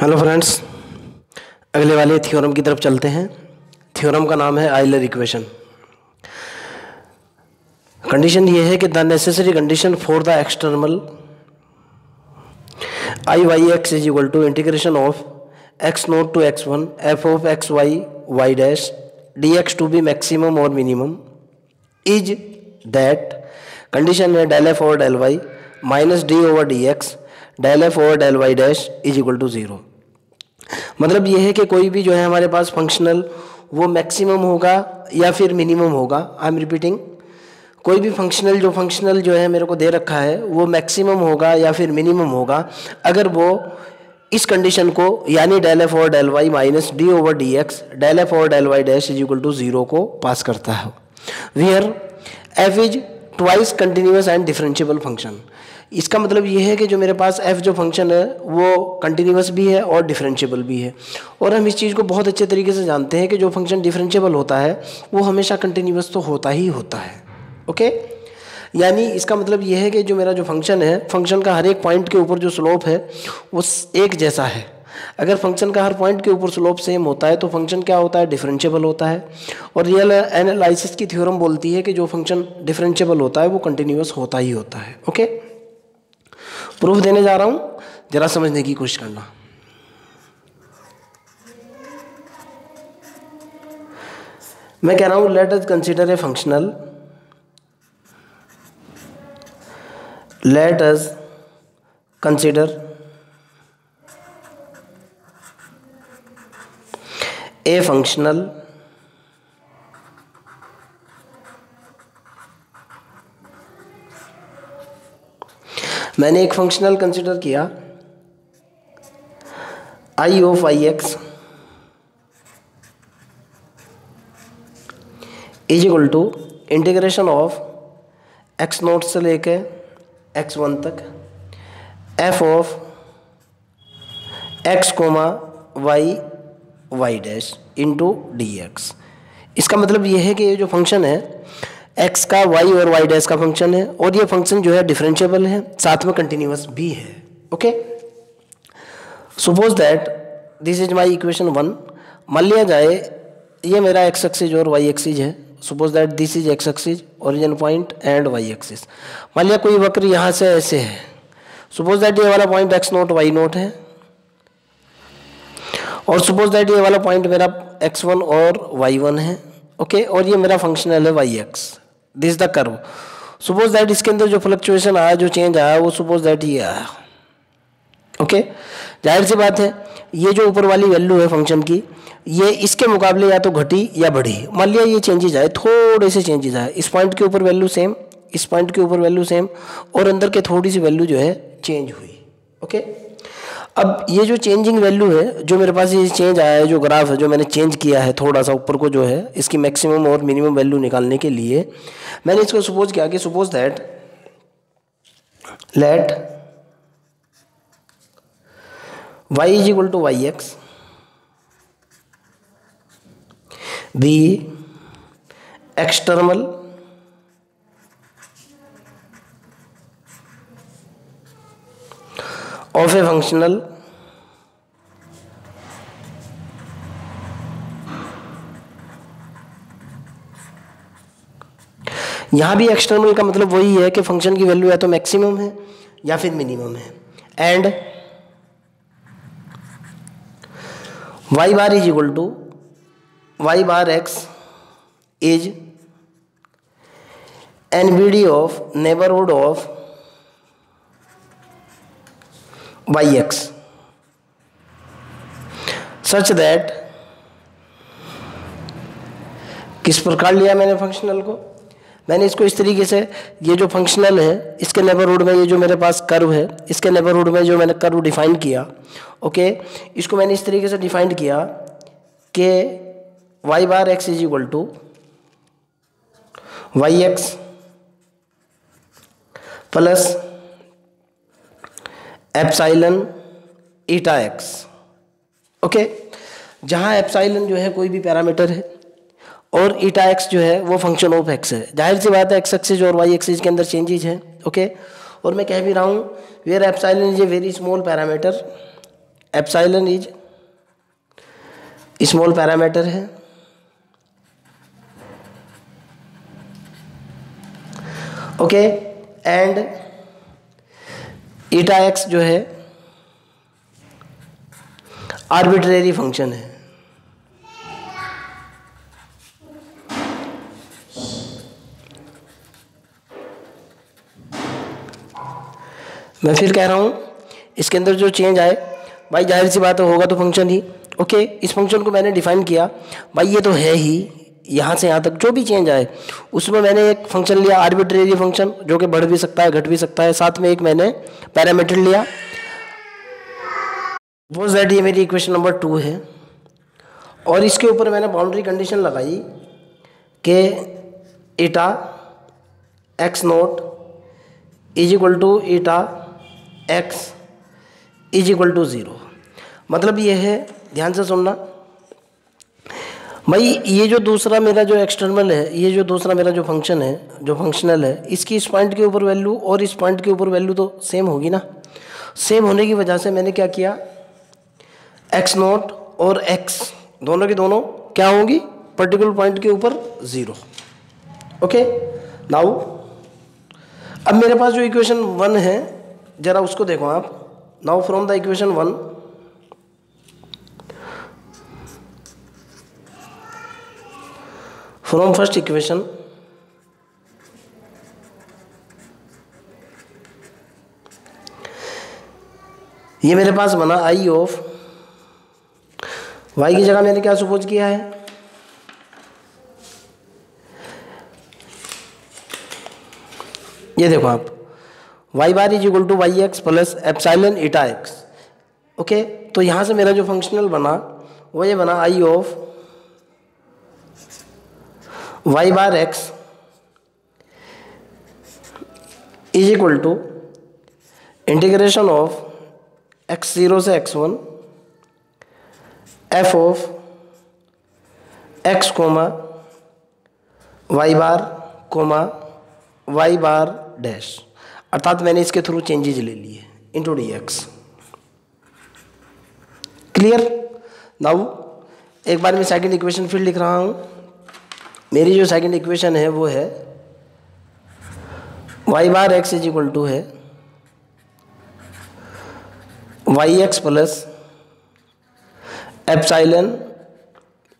Hello friends अगले वाले theorem की तरफ़ चलते हैं। थ्योरम का नाम है आइलर इक्वेशन कंडीशन ये है कि the necessary condition for the external I Y X is equal to integration of X naught to X one F of X Y Y dash D X to be maximum और minimum is that condition है del F और del Y minus D over D X del F over del Y dash is equal to zero मतलब ये है कि कोई भी जो है हमारे पास फंक्शनल वो मैक्सिमम होगा या फिर मिनिमम होगा। आई एम रिपीटिंग कोई भी फंक्शनल जो फंक्शनल जो है मेरे को दे रखा है, वो मैक्सिमम होगा या फिर मिनिमम होगा। अगर वो इस कंडीशन को, यानी डेल एफ़ और del Y minus D over D X del F और del Y dash is equal to zero को पास करता है। Where F is twice continuous and differentiable function इसका मतलब ये है कि जो मेरे पास एफ़ जो फ़ंक्शन है, वो कंटिन्यूस भी है और डिफरेंशियबल भी है। और हम इस चीज़ को बहुत अच्छे तरीके से जानते हैं कि जो फ़ंक्शन डिफरेंशियबल होता है, वो हमेशा कंटिन्यूस तो होता ही होता है। ओके यानी इसका मतलब ये है कि जो मेरा जो फ़ंक्शन है फ़ंक्शन का हर एक पॉइंट के ऊपर जो स्लोप है, वो एक जैसा है। अगर फ़ंक्शन का हर पॉइंट के ऊपर स्लोप सेम होता है तो फ़ंक्शन क्या होता है? डिफरेंशियबल होता है। और रियल एनालिसिस की थ्योरम बोलती है कि जो फ़ंक्शन डिफरेंशियबल होता है, वो कंटिन्यूस होता ही होता है। ओके प्रूफ देने जा रहा हूँ। जरा समझने की कोशिश करना। मैं कह रहा हूँ let us consider a functional let us consider a functional. मैंने एक फंक्शनल कंसिडर किया। I of I X is equal to integration of X naught से लेके एक्स वन तक। F of X comma Y Y dash into D X इसका मतलब ये है कि ये जो फ़ंक्शन है एक्स का वाई और वाई डैश का फ़ंक्शन है, और ये फ़ंक्शन जो है डिफरेंशियबल है, साथ में कंटिन्यूस भी है okay suppose that this is my equation one मान लिया जाए, ये मेरा एक्स एक्सिज और वाई एक्सिज है suppose that this is X axis origin point and Y axis मान लिया कोई वक्र यहाँ से ऐसे है सपोज़ दैट ये वाला point X naught Y naught है, और सपोज़ दैट ये वाला पॉइंट मेरा एक्स वन और वाई वन है ओके okay? और ये मेरा फंक्शनल है Y X this the curve suppose that इसके अंदर जो फ्लक्चुएशन आया, जो चेंज आया, वो सपोज़ दैट ये आया। Okay okay? ज़ाहिर सी बात है, ये जो ऊपर वाली वैल्यू है फ़ंक्शन की, ये इसके मुकाबले या तो घटी या बढ़ी। मान लिया ये चेंजेज आए, थोड़े से चेंजेज आए। इस पॉइंट के ऊपर वैल्यू सेम इस पॉइंट के ऊपर वैल्यू सेम और अंदर के थोड़ी सी वैल्यू जो है चेंज हुई। ओके अब ये जो चेंजिंग वैल्यू है, जो मेरे पास ये चेंज आया है, जो ग्राफ है, जो मैंने चेंज किया है थोड़ा सा ऊपर को जो है, इसकी मैक्सिमम और मिनिमम वैल्यू निकालने के लिए, मैंने इसको सपोज़ किया कि suppose that let y is equal to Y X be external a functional? यहाँ भी एक्सटर्नल का मतलब वही है कि फ़ंक्शन की वैल्यू या तो मैक्सिमम है या फिर मिनिमम है। And Y bar is equal to Y bar X is of of neighborhood of yx such that किस प्रकार लिया मैंने फंक्शनल को? मैंने इसको इस तरीके से, ये जो फंक्शनल है, इसके नेबरहुड में ये जो मेरे पास कर्व है, इसके नेबरहुड में जो मैंने कर्व डिफाइन किया ओके इसको मैंने इस तरीके से डिफाइन किया कि Y bar X is equal to Y X plus epsilon eta X. Okay? जहाँ एप्साइलन जो है कोई भी पैरामीटर है, और ईटा एक्स जो है वो फ़ंक्शन ऑफ़ एक्स है। ज़ाहिर सी बात है, एक्स एक्सिस और वाई एक्सिस के अंदर चेंजेज है, ओके? और मैं कह भी रहा हूँ where epsilon is a very small parameter epsilon is small parameter है। ओके? एंड ईटा एक्स जो है आर्बिट्रेरी फ़ंक्शन है। मैं फिर कह रहा हूँ, इसके अंदर जो चेंज आए, भाई ज़ाहिर सी बात होगा तो फ़ंक्शन ही। ओके इस फ़ंक्शन को मैंने डिफाइन किया, भाई ये तो है ही यहाँ से यहाँ तक जो भी चेंज आए, उसमें मैंने एक फ़ंक्शन लिया आर्बिट्रेरी फ़ंक्शन जो कि बढ़ भी सकता है, घट भी सकता है। साथ में एक मैंने पैरामीटर लिया। वो दैट ये मेरी इक्वेशन नंबर टू है। और इसके ऊपर मैंने बाउंड्री कंडीशन लगाई कि eta X naught is equal to eta X is equal to zero मतलब ये है, ध्यान से सुनना। भाई, ये जो दूसरा मेरा जो एक्सटर्नल है, ये जो दूसरा मेरा जो फ़ंक्शन है, जो फंक्शनल है, इसकी इस पॉइंट के ऊपर वैल्यू और इस पॉइंट के ऊपर वैल्यू तो सेम होगी ना? सेम होने की वजह से मैंने क्या किया? एक्स नॉट और एक्स दोनों की दोनों क्या होंगी? पर्टिकुलर पॉइंट के ऊपर ज़ीरो ओके नाउ अब मेरे पास जो इक्वेशन वन है, ज़रा उसको देखो आप. Now from the equation one from first equation ये मेरे पास बना आई ऑफ़ वाई की जगह मैंने क्या सपोज़ किया है? ये देखो आप Y bar is equal to Y X plus epsilon eta X okay तो यहाँ से मेरा जो फंक्शनल बना, वो ये बना I of Y bar X is equal to integration of X zero से X one F of X comma Y bar comma Y bar dash अर्थात मैंने इसके थ्रू चेंजेज ले लिए into D X clear now एक बार मैं second equation फिर लिख रहा हूँ। मेरी जो सेकंड इक्वेशन है वो है Y bar X is equal to है Y X plus epsilon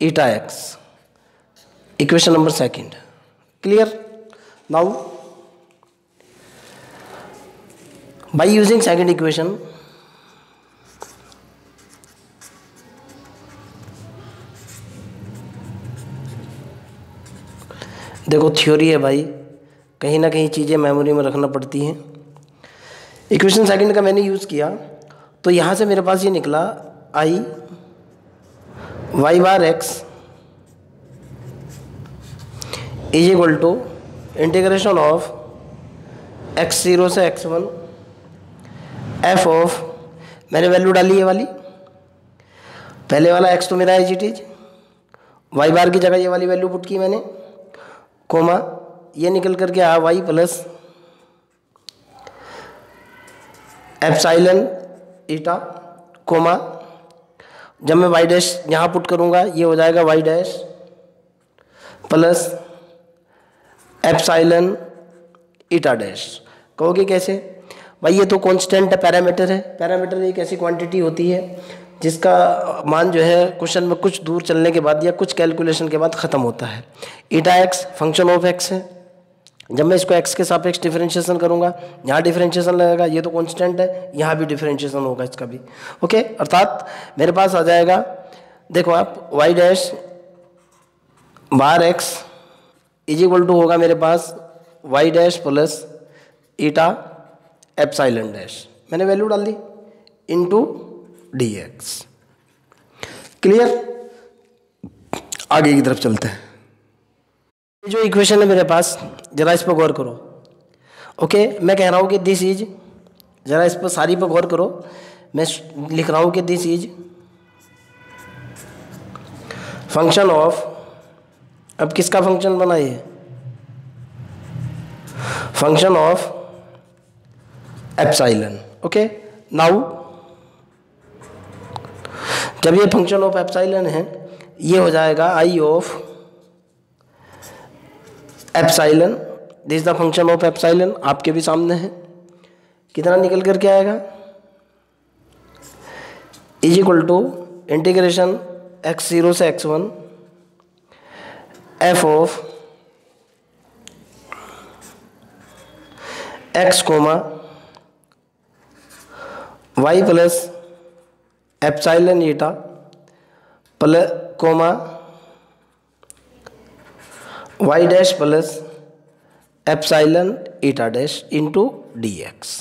eta X equation number second clear now by using second equation देखो थ्योरी है भाई। कहीं ना कहीं चीज़ें मेमोरी में रखना पड़ती हैं। इक्वेशन सेकंड का मैंने यूज़ किया। तो यहाँ से मेरे पास ये निकला I Y bar X is equal to integration of X zero से एक्स वन एफ़ ऑफ़ मैंने वैल्यू डाली है वाली। पहले वाला एक्स तो मेरा as it is Y bar की जगह ये वाली वैल्यू पुट की मैंने। कोमा, ये निकल करके आ y plus epsilon eta comma. जब मैं वाई डैश यहाँ पुट करूँगा, ये हो जाएगा y dash plus epsilon eta dash. कहोगे कैसे? भाई, ये तो कांस्टेंट है पैरामीटर है। पैरामीटर एक ऐसी क्वांटिटी होती है जिसका मान जो है क्वेश्चन में कुछ दूर चलने के बाद या कुछ कैलकुलेशन के बाद ख़त्म होता है। Eta x function of x है। जब मैं इसको एक्स के सापेक्ष डिफरेंशिएशन करूँगा, यहाँ डिफरेंशिएशन लगेगा, ये तो कांस्टेंट है, यहाँ भी डिफरेंशिएशन होगा इसका भी। ओके अर्थात मेरे पास आ जाएगा, देखो आप y dash bar x is equal to होगा मेरे पास y dash plus eta epsilon dash मैंने वैल्यू डाल दी। इनटू एक्स क्लियर आगे की तरफ़ चलते हैं। जो इक्वेशन है मेरे पास, जरा इस पर गौर करो। ओके मैं कह रहा हूँ कि दिस इज़ जरा इस पर सारी पर गौर करो। मैं लिख रहा हूँ कि दिस इज़ फ़ंक्शन ऑफ़ अब किसका फ़ंक्शन बना ये? Function of epsilon okay now जब ये फ़ंक्शन ऑफ़ एप्साइलन है, ये हो जाएगा I of epsilon this the function of epsilon आपके भी सामने है। कितना निकल कर के आएगा? Is equal to integration x zero से x one f of x comma y plus epsilon eta plus comma y dash plus epsilon eta dash into d x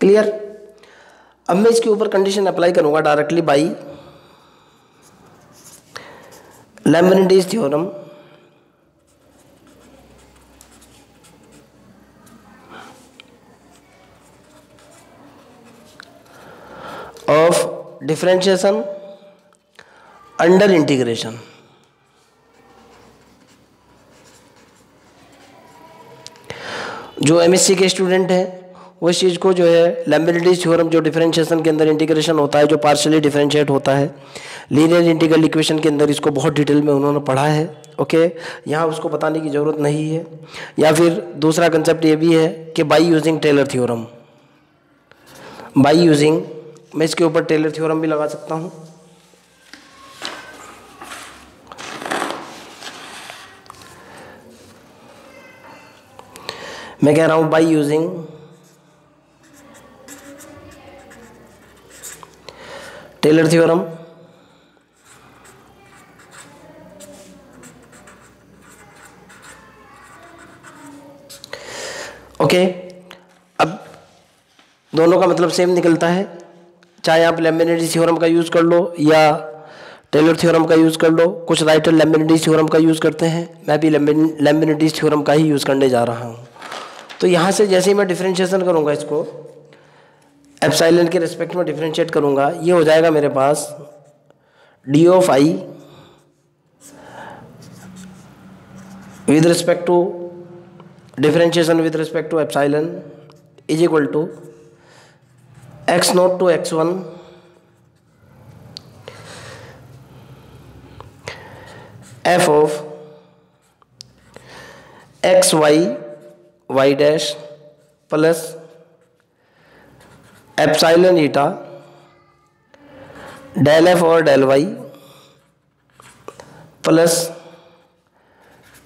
clear अब मैं इसके ऊपर कंडीशन अप्लाई करूँगा directly by Leibnitz theorem of under integration जो MSc के student हैं वो इस चीज़ को जो है लैम्बिलिटीज थ्योरम जो डिफरेंशिएशन के अंदर इंटीग्रेशन होता है, जो पार्शली डिफरेंशिएट होता है लीनियर इंटीग्रल इक्वेशन के अंदर इसको बहुत डिटेल में उन्होंने पढ़ा है ओके यहाँ उसको बताने की ज़रूरत नहीं है। या फिर दूसरा कंसेप्ट ये भी है कि by using Taylor theorem by using मैं इसके ऊपर टेलर थ्योरम भी लगा सकता हूँ मैं कह रहा हूँ by using Taylor theorem okay okay. अब दोनों का मतलब सेम निकलता है चाहे आप लेमिनिटी थ्योरम का यूज़ कर लो या टेलर थ्योरम का यूज़ कर लो, कुछ राइटर लेमिनिटी थ्योरम का यूज़ करते हैं। मैं भी लेमिनिटी थ्योरम का ही यूज़ करने जा रहा हूँ। तो यहाँ से जैसे ही मैं डिफ्रेंशिएशन करूँगा इसको एप्साइलन के रिस्पेक्ट में डिफ्रेंशिएट करूँगा, ये हो जाएगा मेरे पास d of I with respect to differentiation with respect to epsilon is equal to x not to x one f of x y y dash plus epsilon eta del f और del y plus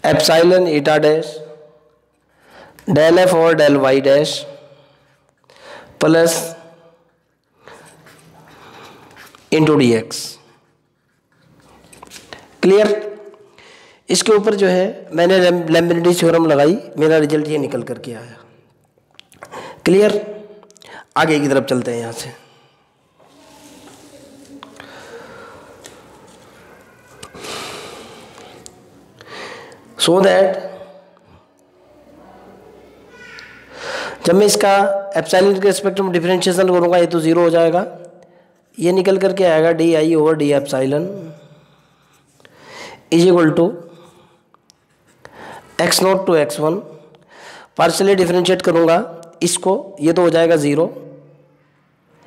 epsilon eta dash del f और del y dash plus into d x clear इसके ऊपर जो है, मैंने लेम्बिनिटी theorem लगाई, मेरा result ये निकल करके आया। क्लियर आगे की तरफ़ चलते हैं यहाँ से। सो दैट जब मैं इसका एप्साइलिन के स्पेक्ट्रम में डिफरेंशिएशन करूँगा, ये तो ज़ीरो हो जाएगा। ये निकल करके आएगा d I over d epsilon is equal to x not to x one partially differentiate करूँगा। इसको, ये तो हो जाएगा ज़ीरो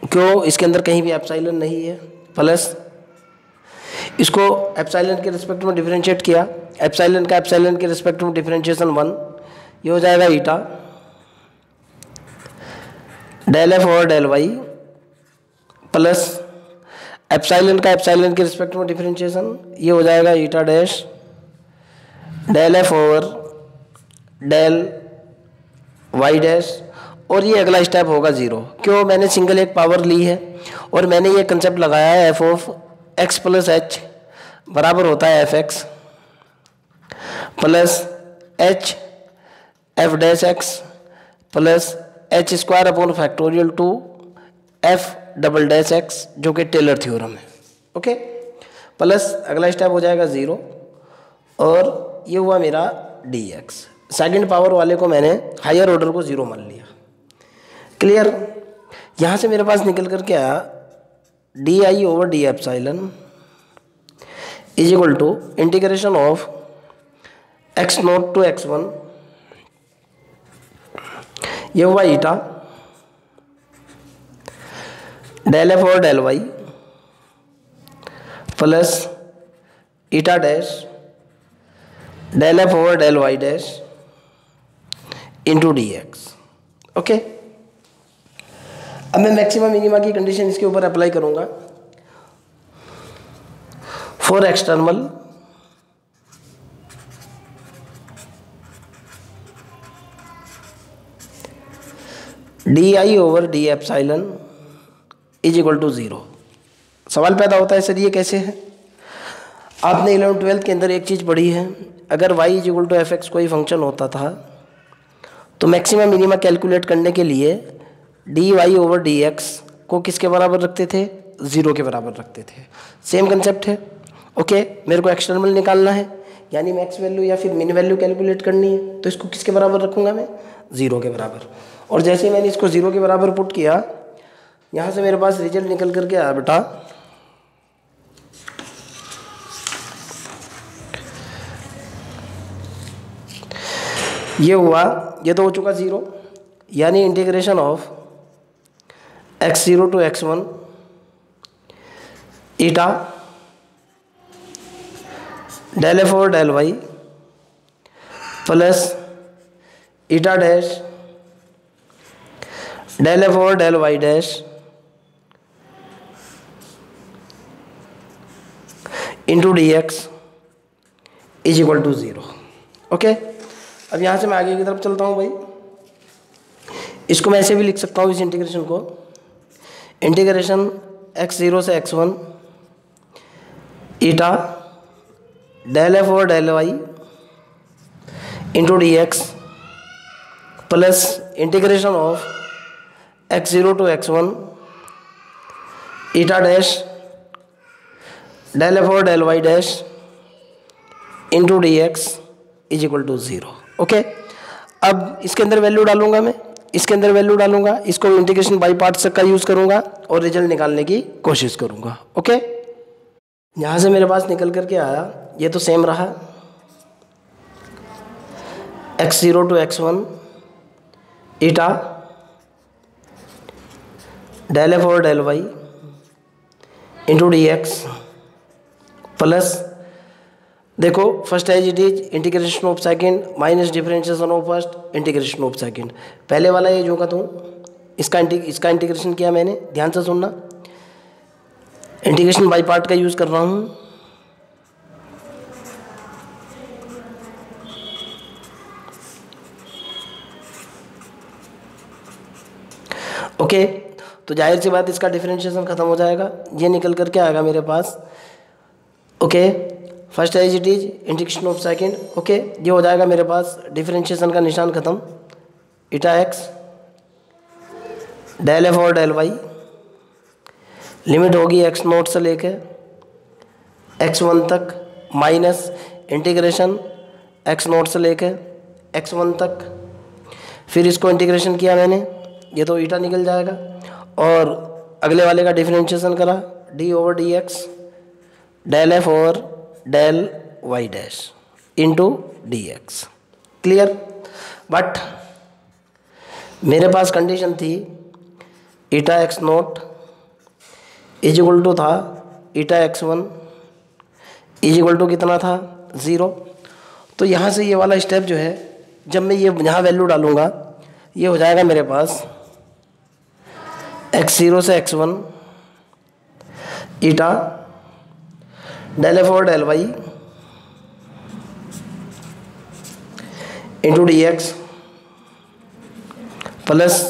क्यों? इसके अंदर कहीं भी एप्साइलन नहीं है। प्लस इसको एप्साइलन के रिस्पेक्ट में डिफ्रेंशिएट किया। एप्साइलन का एप्साइलन के रिस्पेक्ट में डिफ्रेंशिएशन वन ये हो जाएगा ईटा डेल एफ़ और डेल वाई प्लस एप्साइलन का एप्साइलन के रिस्पेक्ट में डिफरेंशिएशन ये हो जाएगा eta dash del f over del y dash और ये अगला स्टेप होगा ज़ीरो क्यों? मैंने सिंगल एक पावर ली है, और मैंने ये कंसेप्ट लगाया है f of x plus h बराबर होता है f x plus h f dash x plus h square upon factorial two f double dash x जो कि टेलर थ्योरम है। ओके प्लस अगला स्टेप हो जाएगा ज़ीरो और ये हुआ मेरा डी एक्स सेकेंड पावर वाले को मैंने हायर ऑर्डर को ज़ीरो मान लिया। क्लियर यहाँ से मेरे पास निकल कर के आया? D I over d epsilon is equal to integration of x not to x one ये हुआ ईटा डेल एफ़ और del y plus eta dash del f over del y dash into d x okay अब मैं maximum minima की condition इसके ऊपर apply करूँगा। For external d I over d f epsilon is equal to zero सवाल पैदा होता है सर, ये कैसे है? आपने इलेवन ट्वेल्थ के अंदर एक चीज़ पढ़ी है, अगर y is equal to f x कोई फ़ंक्शन होता था तो मैक्सिमम मिनिमा कैलकुलेट करने के लिए d y over d x को किसके बराबर रखते थे? ज़ीरो के बराबर रखते थे। सेम कंसेप्ट है। ओके मेरे को एक्सटर्नल निकालना है, यानी मैक्स वैल्यू या फिर मिन वैल्यू कैलकुलेट करनी है तो इसको किसके बराबर रखूँगा मैं? ज़ीरो के बराबर। और जैसे मैंने इसको ज़ीरो के बराबर पुट किया यहाँ से मेरे पास रिज़ल्ट निकल करके आया बेटा। ये हुआ, ये तो हो चुका ज़ीरो यानी integration of x zero to x one eta del f और del y plus eta dash del f और del y dash into d x is equal to zero okay अब यहाँ से मैं आगे की तरफ़ चलता हूँ भाई। इसको मैं ऐसे भी लिख सकता हूँ इस इंटीग्रेशन को। इंटीग्रेशन एक्स ज़ीरो से x one eta del f और del y into d x plus integration of x zero to x one eta dash del f और del y dash into d x is equal to zero okay अब इसके अंदर value डालूँगा मैं। इसके अंदर value डालूँगा। इसको इंटीग्रेशन बाई पार्ट्स का यूज़ करूँगा और रिज़ल्ट निकालने की कोशिश करूँगा। ओके यहाँ से मेरे पास निकल करके आया। ये तो सेम रहा। X zero to x one eta del f और del y into d x plus देखो first as it is integration of second minus differentiation of first integration of second पहले वाला ये जो का तू इसका इसका इंटीग्रेशन किया मैंने ध्यान से सुनना। इंटीग्रेशन बाई पार्ट का यूज़ कर रहा हूँ। ओके okay, तो ज़ाहिर सी बात इसका डिफरेंशिएशन ख़त्म हो जाएगा। ये निकल करके आएगा मेरे पास। Okay first as it is integration of second okay ये हो जाएगा मेरे पास डिफरेंशिएशन का निशान खत्म. इटा एक्स डेल एफ़ और डेल वाई लिमिट होगी एक्स नोट से लेके एक्स वन तक माइनस इंटीग्रेशन एक्स नोट से लेके एक्स वन तक. फिर इसको इंटीग्रेशन किया मैंने। ये तो ईटा निकल जाएगा। और अगले वाले का डिफरेंशिएशन करा। D over d x del f over del y dash into d x clear but मेरे पास कंडीशन थी eta x not is equal to था eta x one is equal to कितना था? ज़ीरो तो यहाँ से ये वाला स्टेप जो है, जब मैं ये यहाँ वैल्यू डालूँगा, ये हो जाएगा मेरे पास एक्स ज़ीरो से x one eta del f और del y into d x plus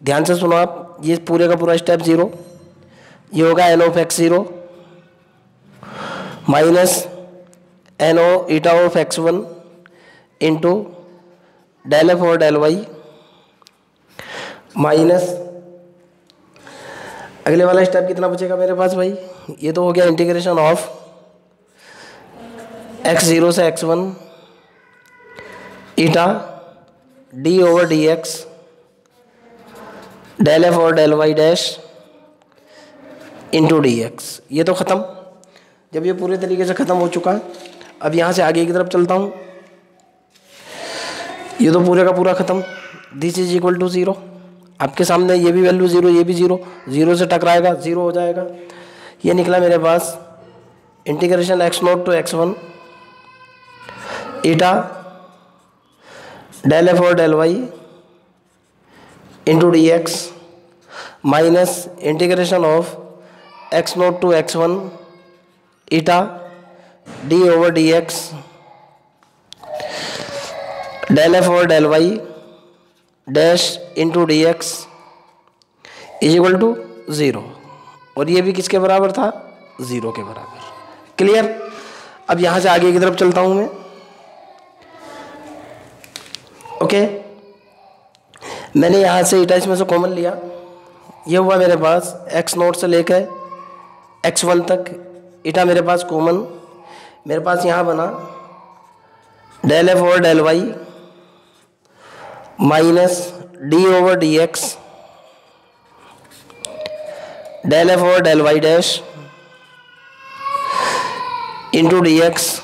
ध्यान से सुनो आप, ये पूरे का पूरा स्टेप ज़ीरो ये होगा n of x zero minus n o eta of x one into del f और डेल वाई माइनस अगले वाला स्टेप कितना बचेगा मेरे पास भाई? ये तो हो गया इंटीग्रेशन ऑफ़ एक्स ज़ीरो से x one eta d over d x del f और del y dash into d x ये तो ख़त्म। जब ये पूरे तरीके से ख़त्म हो चुका है, अब यहाँ से आगे की तरफ़ चलता हूँ। ये तो पूरे का पूरा ख़त्म। This is equal to zero आपके सामने ये भी वैल्यू ज़ीरो ये भी ज़ीरो ज़ीरो से टकराएगा ज़ीरो हो जाएगा। ये निकला मेरे पास। Integration x not to x one eta del f और del y into d x minus integration of x not to x one eta d over d x del f और del y dash into d x is equal to zero और ये भी किसके बराबर था? Zero के बराबर। Clear अब यहाँ से आगे की तरफ़ चलता हूँ मैं। ओके मैंने यहाँ से ईटा इसमें से कॉमन लिया। ये हुआ मेरे पास एक्स नोट से लेकर एक्स वन तक। ईटा मेरे पास कॉमन मेरे पास यहाँ बना डेल एफ़ और del y minus d over d x del f और del y dash into d x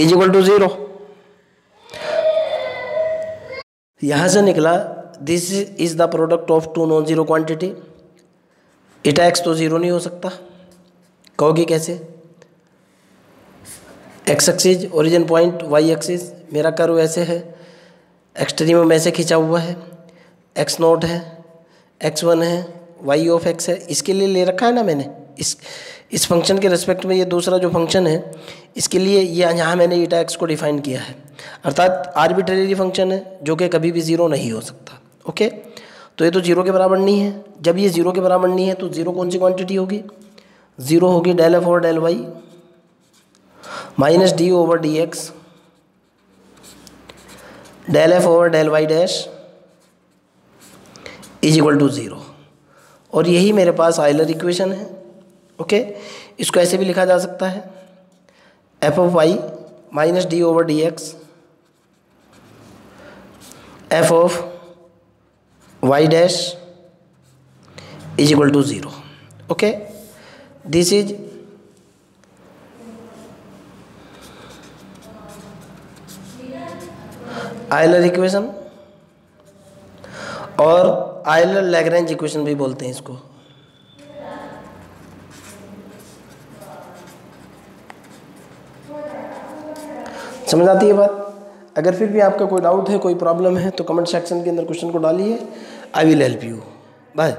is equal to zero यहाँ से निकला this is the product of two non zero quantity eta x तो zero नहीं हो सकता। कहोगे कैसे? X axis origin point y axis मेरा कर्व ऐसे है। एक्सट्रीम में ऐसे खींचा हुआ है। एक्स नोट है। एक्स वन है वाई ऑफ़ एक्स है, इसके लिए ले रखा है ना मैंने। इस इस फ़ंक्शन के रिस्पेक्ट में ये दूसरा जो फ़ंक्शन है, इसके लिए ये यहाँ मैंने ईटा एक्स को डिफाइन किया है। अर्थात आर्बिट्रेरी फ़ंक्शन है, जो कि कभी भी ज़ीरो नहीं हो सकता ओके तो ये तो ज़ीरो के बराबर नहीं है। जब ये ज़ीरो के बराबर नहीं है तो ज़ीरो कौन सी क्वांटिटी होगी? ज़ीरो होगी डेल एफ़ और del y minus d over d x del f over del y dash is equal to zero और यही मेरे पास आइलर इक्वेशन है ओके इसको ऐसे भी लिखा जा सकता है। F of y minus d over d x f of y dash is equal to zero okay this is Euler equation और आइलर लैग्रेंज इक्वेशन भी बोलते हैं इसको। समझ आती है बात? अगर फिर भी आपका कोई डाउट है, कोई प्रॉब्लम है तो कमेंट सेक्शन के अंदर क्वेश्चन को डालिए। I will help you bye